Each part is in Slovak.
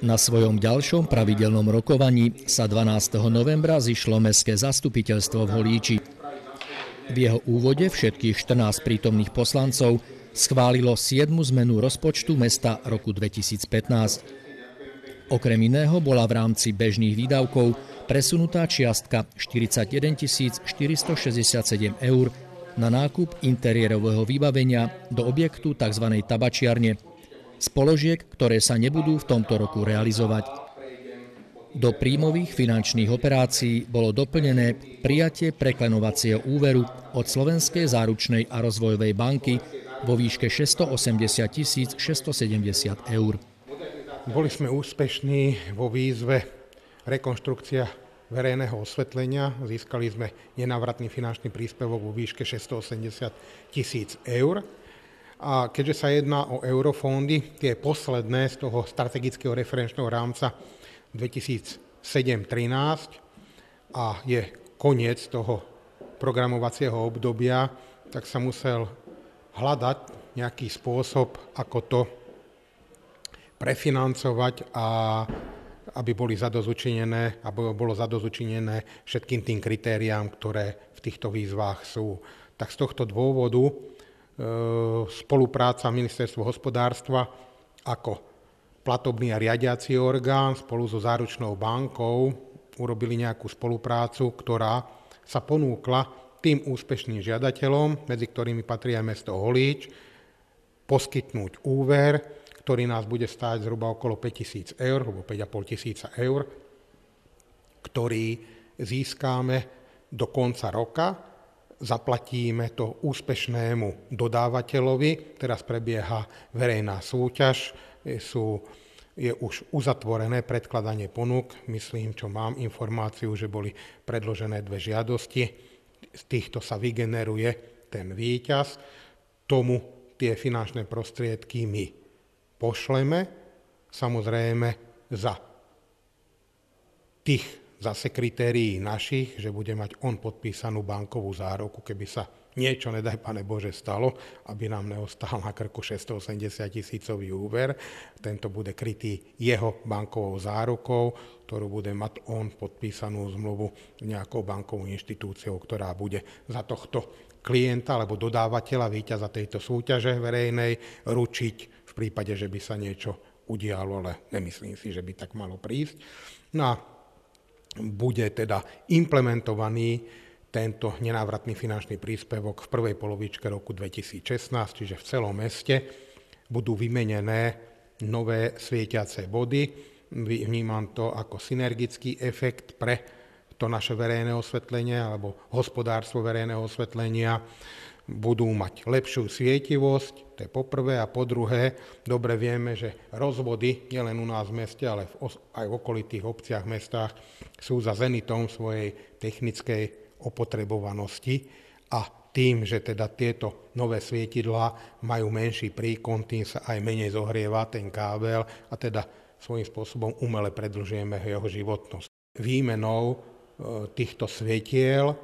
Na svojom ďalšom pravidelnom rokovaní sa 12. novembra zišlo Mestské zastupiteľstvo v Holíči. V jeho úvode všetkých 14 prítomných poslancov schválilo 7. zmenu rozpočtu mesta roku 2015. Okrem iného bola v rámci bežných výdavkov presunutá čiastka 41 467 eur na nákup interiérového vybavenia do objektu tzv. tabačiarne z položiek, ktoré sa nebudú v tomto roku realizovať. Do príjmových finančných operácií bolo doplnené prijatie preklenovacieho úveru od Slovenskej záručnej a rozvojovej banky vo výške 680 670 eur. Boli sme úspešní vo výzve rekonštrukcia verejného osvetlenia. Získali sme nenávratný finančný príspevok vo výške 680 tisíc eur a keďže sa jedná o eurofondy, tie posledné z toho strategického referenčného rámca 2007-13 a je koniec toho programovacieho obdobia, tak sa musel hľadať nejaký spôsob, ako to prefinancovať a aby boli zadozučinené, aby bolo zadozučinené všetkým tým kritériám, ktoré v týchto výzvách sú. Tak z tohto dôvodu spolupráca Ministerstva hospodárstva ako platobný a riadiaci orgán spolu so záručnou bankou urobili nejakú spoluprácu, ktorá sa ponúkla tým úspešným žiadateľom, medzi ktorými patrí aj mesto Holíč, poskytnúť úver, ktorý nás bude stáť zhruba okolo 5000 eur, alebo 5,5 tisíca eur, ktorý získáme do konca roka zaplatíme to úspešnému dodávateľovi. Teraz prebieha verejná súťaž, sú, je už uzatvorené predkladanie ponúk. Myslím, čo mám informáciu, že boli predložené dve žiadosti. Z týchto sa vygeneruje ten výťaz. Tomu tie finančné prostriedky my pošleme, samozrejme za tých zase kritérií našich, že bude mať on podpísanú bankovú zároku, keby sa niečo, nedaj pane Bože, stalo, aby nám neostal na krku 680 tisícový úver. Tento bude krytý jeho bankovou zárukou, ktorú bude mať on podpísanú zmluvu nejakou bankovou inštitúciou, ktorá bude za tohto klienta alebo dodávateľa víťaza tejto súťaže verejnej ručiť v prípade, že by sa niečo udialo, ale nemyslím si, že by tak malo prísť. No a bude teda implementovaný tento nenávratný finančný príspevok v prvej polovičke roku 2016, čiže v celom meste budú vymenené nové svietiace body. Vnímam to ako synergický efekt pre to naše verejné osvetlenie alebo hospodárstvo verejného osvetlenia budú mať lepšiu svietivosť, to je poprvé, a po druhé, dobre vieme, že rozvody, nielen u nás v meste, ale aj v okolitých obciach, mestách, sú za zenitom svojej technickej opotrebovanosti a tým, že teda tieto nové svietidlá majú menší príkon, tým sa aj menej zohrieva ten kábel a teda svojím spôsobom umele predlžujeme jeho životnosť. Výmenou e, týchto svietiel,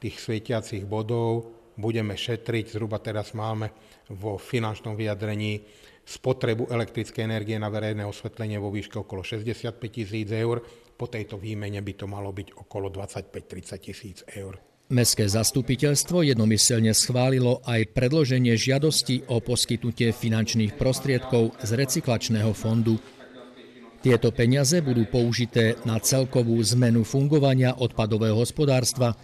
tých svietiacich bodov, budeme šetriť. Zhruba teraz máme vo finančnom vyjadrení spotrebu elektrickej energie na verejné osvetlenie vo výške okolo 65 tisíc eur. Po tejto výmene by to malo byť okolo 25-30 tisíc eur. Mestské zastupiteľstvo jednomyselne schválilo aj predloženie žiadosti o poskytnutie finančných prostriedkov z recyklačného fondu. Tieto peniaze budú použité na celkovú zmenu fungovania odpadového hospodárstva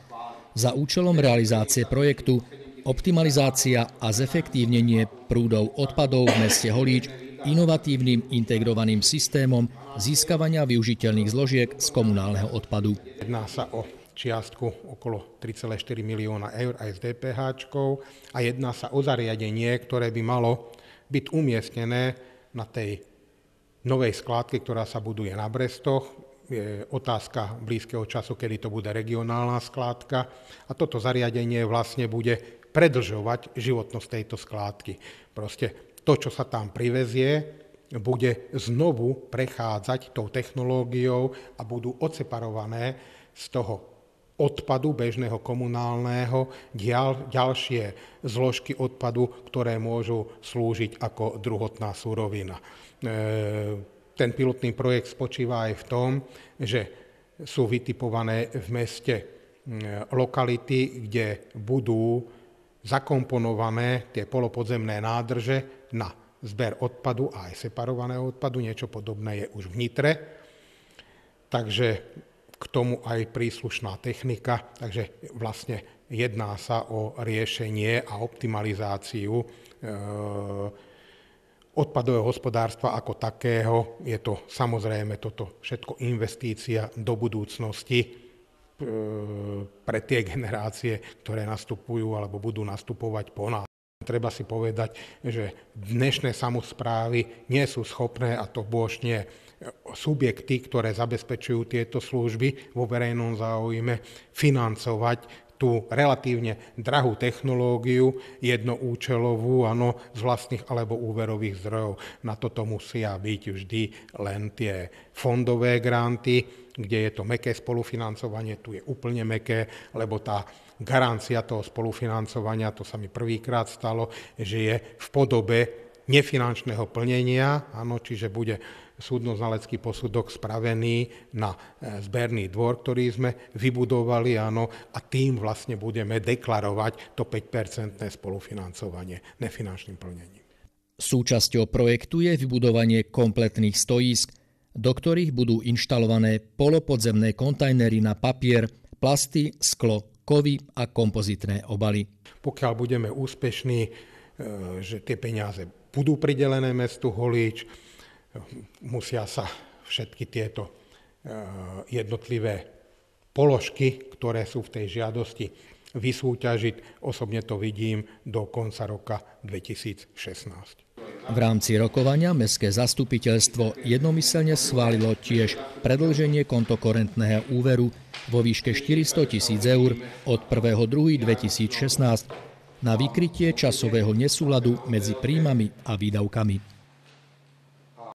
za účelom realizácie projektu optimalizácia a zefektívnenie prúdov odpadov v meste Holíč inovatívnym integrovaným systémom získavania využiteľných zložiek z komunálneho odpadu. Jedná sa o čiastku okolo 3,4 milióna eur aj s DPH a jedná sa o zariadenie, ktoré by malo byť umiestnené na tej novej skládke, ktorá sa buduje na Brestoch je otázka blízkeho času, kedy to bude regionálna skládka a toto zariadenie vlastne bude predlžovať životnosť tejto skládky. Proste to, čo sa tam privezie, bude znovu prechádzať tou technológiou a budú odseparované z toho odpadu bežného komunálneho ďal, ďalšie zložky odpadu, ktoré môžu slúžiť ako druhotná surovina. E, Ten pilotný projekt spočíva aj v tom, že sú vytipované v meste lokality, kde budú zakomponované tie polopodzemné nádrže na zber odpadu a aj separovaného odpadu. Niečo podobné je už v Nitre. Takže k tomu aj príslušná technika. Takže vlastne jedná sa o riešenie a optimalizáciu e, odpadového hospodárstva ako takého. Je to samozrejme toto všetko investícia do budúcnosti pre tie generácie, ktoré nastupujú alebo budú nastupovať po nás. Treba si povedať, že dnešné samozprávy nie sú schopné, a to bôžne subjekty, ktoré zabezpečujú tieto služby vo verejnom záujme, financovať tú relatívne drahú technológiu, jednoúčelovú, áno, z vlastných alebo úverových zdrojov. Na toto musia byť vždy len tie fondové granty, kde je to meké spolufinancovanie, tu je úplne meké, lebo tá garancia toho spolufinancovania, to sa mi prvýkrát stalo, že je v podobe nefinančného plnenia, áno, čiže bude súdno-znalecký posudok spravený na e, zberný dvor, ktorý sme vybudovali, áno, a tým vlastne budeme deklarovať to 5-percentné spolufinancovanie nefinančným plnením. Súčasťou projektu je vybudovanie kompletných stojísk, do ktorých budú inštalované polopodzemné kontajnery na papier, plasty, sklo, kovy a kompozitné obaly. Pokiaľ budeme úspešní, e, že tie peniaze budú pridelené mestu Holíč, musia sa všetky tieto eh, jednotlivé položky, ktoré sú v tej žiadosti, vysúťažiť. Osobne to vidím do konca roka 2016. V rámci rokovania Mestské zastupiteľstvo jednomyselne schválilo tiež predlženie kontokorentného úveru vo výške 400 tisíc eur od 1.2.2016 na vykrytie časového nesúladu medzi príjmami a výdavkami.